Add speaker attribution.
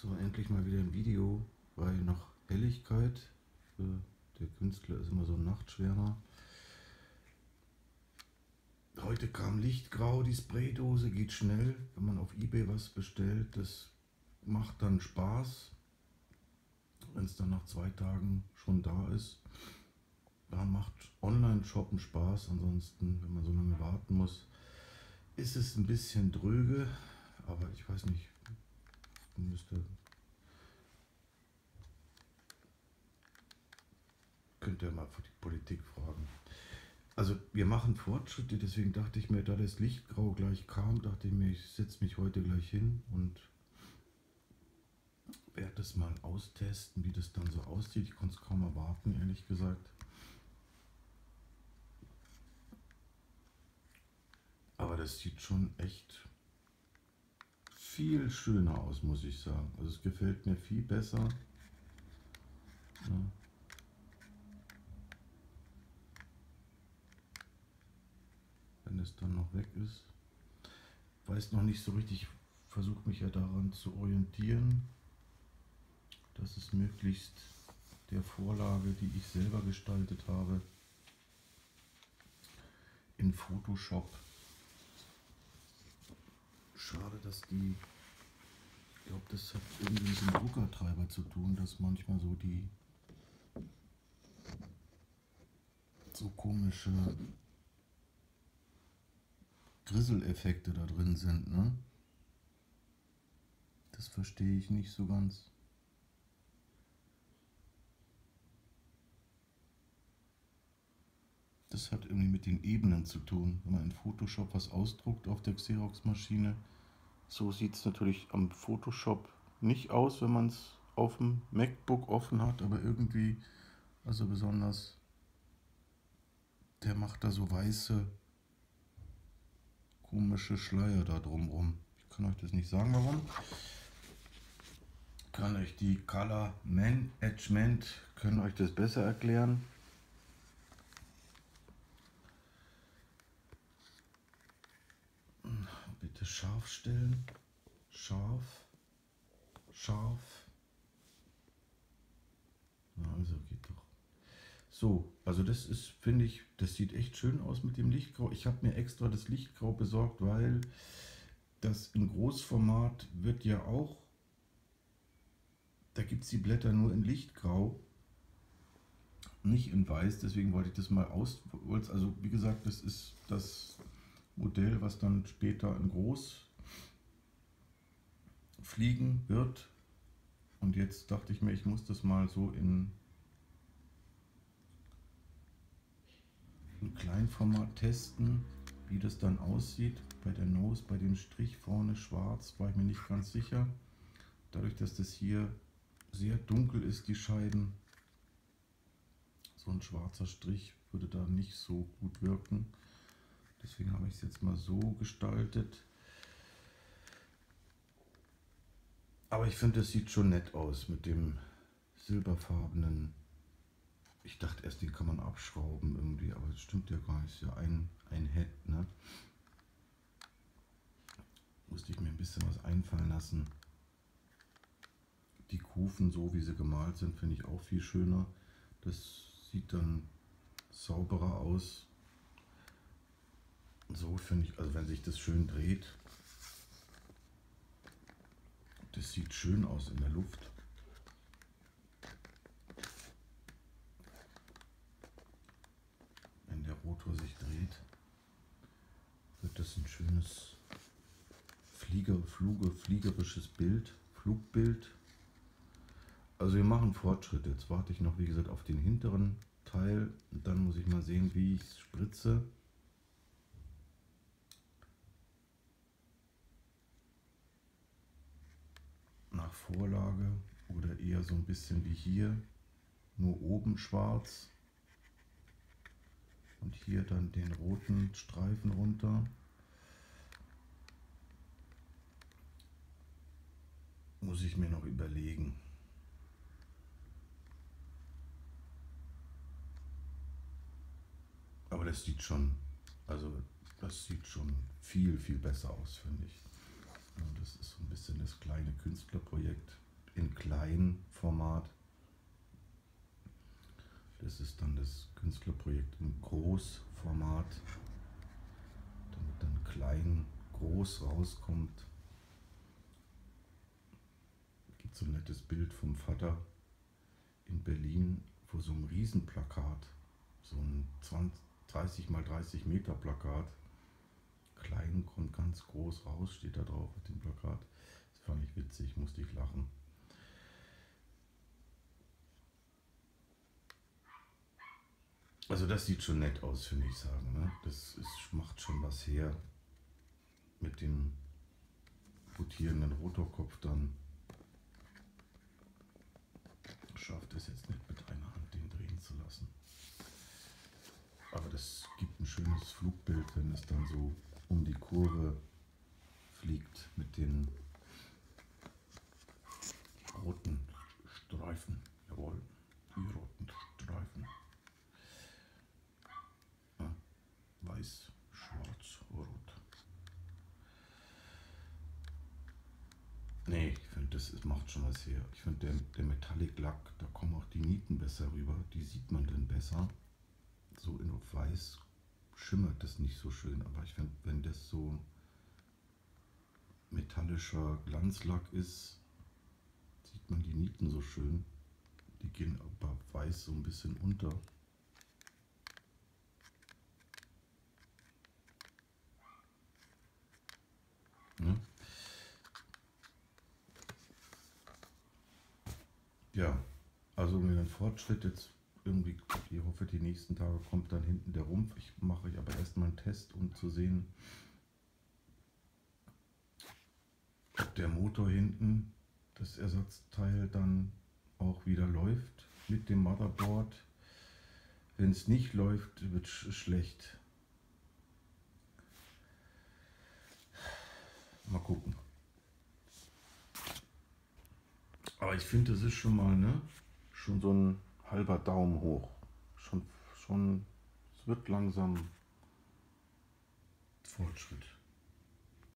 Speaker 1: So, endlich mal wieder ein Video bei noch Helligkeit. Äh, der Künstler ist immer so ein Nachtschwärmer. Heute kam Lichtgrau, die Spraydose geht schnell. Wenn man auf Ebay was bestellt, das macht dann Spaß. Wenn es dann nach zwei Tagen schon da ist, dann macht Online-Shoppen Spaß. Ansonsten, wenn man so lange warten muss, ist es ein bisschen dröge. Aber ich weiß nicht, müsste. Könnt ihr mal die Politik fragen. Also wir machen Fortschritte, deswegen dachte ich mir, da das Lichtgrau gleich kam, dachte ich mir, ich setze mich heute gleich hin und werde das mal austesten, wie das dann so aussieht. Ich konnte es kaum erwarten, ehrlich gesagt. Aber das sieht schon echt viel schöner aus, muss ich sagen. Also es gefällt mir viel besser. Ja. Wenn es dann noch weg ist. Weiß noch nicht so richtig, versuche mich ja daran zu orientieren, dass es möglichst der Vorlage, die ich selber gestaltet habe, in Photoshop schade, dass die, ich glaube, das hat irgendwie mit dem Druckertreiber zu tun, dass manchmal so die so komische Grisseleffekte da drin sind, ne? Das verstehe ich nicht so ganz. Das hat irgendwie mit den Ebenen zu tun. Wenn man in Photoshop was ausdruckt auf der Xerox-Maschine, so sieht es natürlich am Photoshop nicht aus, wenn man es auf dem MacBook offen hat, aber irgendwie, also besonders, der macht da so weiße, komische Schleier da drumrum. Ich kann euch das nicht sagen, warum. Kann euch die Color Management, können euch das besser erklären. Scharf stellen. Scharf. Scharf. Also geht doch. So, also das ist, finde ich, das sieht echt schön aus mit dem Lichtgrau. Ich habe mir extra das Lichtgrau besorgt, weil das in Großformat wird ja auch, da gibt es die Blätter nur in Lichtgrau, nicht in Weiß. Deswegen wollte ich das mal aus, also wie gesagt, das ist das Modell, was dann später in groß fliegen wird. Und jetzt dachte ich mir, ich muss das mal so in, in Kleinformat testen, wie das dann aussieht. Bei der Nose, bei dem Strich vorne schwarz, war ich mir nicht ganz sicher. Dadurch, dass das hier sehr dunkel ist, die Scheiden, so ein schwarzer Strich würde da nicht so gut wirken. Deswegen habe ich es jetzt mal so gestaltet. Aber ich finde, es sieht schon nett aus mit dem silberfarbenen. Ich dachte erst, den kann man abschrauben irgendwie, aber das stimmt ja gar nicht. Ist ja ein, ein Head, ne? Musste ich mir ein bisschen was einfallen lassen. Die Kufen, so wie sie gemalt sind, finde ich auch viel schöner. Das sieht dann sauberer aus. So finde ich, also wenn sich das schön dreht, das sieht schön aus in der Luft. Wenn der Rotor sich dreht, wird das ein schönes Flieger, Fluge, fliegerisches Bild, Flugbild. Also wir machen Fortschritte. Jetzt warte ich noch, wie gesagt, auf den hinteren Teil. Und dann muss ich mal sehen, wie ich es spritze. Vorlage oder eher so ein bisschen wie hier, nur oben schwarz und hier dann den roten Streifen runter. Muss ich mir noch überlegen. Aber das sieht schon, also das sieht schon viel, viel besser aus, finde ich. Das ist so ein bisschen das kleine Künstlerprojekt. Kleinformat. Das ist dann das Künstlerprojekt im Großformat, damit dann klein, groß rauskommt. Gibt so ein nettes Bild vom Vater in Berlin vor so einem Riesenplakat, so ein 20, 30 mal 30 Meter Plakat. Klein kommt ganz groß raus, steht da drauf auf dem Plakat. Das fand ich witzig, musste ich lachen. Also das sieht schon nett aus, finde ich sagen. Ne? Das ist, macht schon was her mit dem rotierenden Rotorkopf dann. Schafft es jetzt nicht mit einer Hand den drehen zu lassen. Aber das gibt ein schönes Flugbild, wenn es dann so um die Kurve fliegt mit den roten Streifen. Jawohl, die roten Streifen. Ja, weiß, schwarz, rot. Nee, ich finde, das ist, macht schon was her. Ich finde, der, der Metallic Lack, da kommen auch die Nieten besser rüber. Die sieht man dann besser. So in weiß schimmert das nicht so schön, aber ich finde, wenn das so metallischer Glanzlack ist, sieht man die Nieten so schön. Die gehen aber weiß so ein bisschen unter. Ne? Ja, also mir ein Fortschritt jetzt irgendwie, ich hoffe, die nächsten Tage kommt dann hinten der Rumpf. Ich mache ich aber erstmal einen Test, um zu sehen, ob der Motor hinten, das Ersatzteil dann auch wieder läuft mit dem Motherboard. Wenn es nicht läuft, wird es schlecht. Mal gucken. Aber ich finde, das ist schon mal ne, schon so ein halber Daumen hoch. Schon, schon, es wird langsam Fortschritt.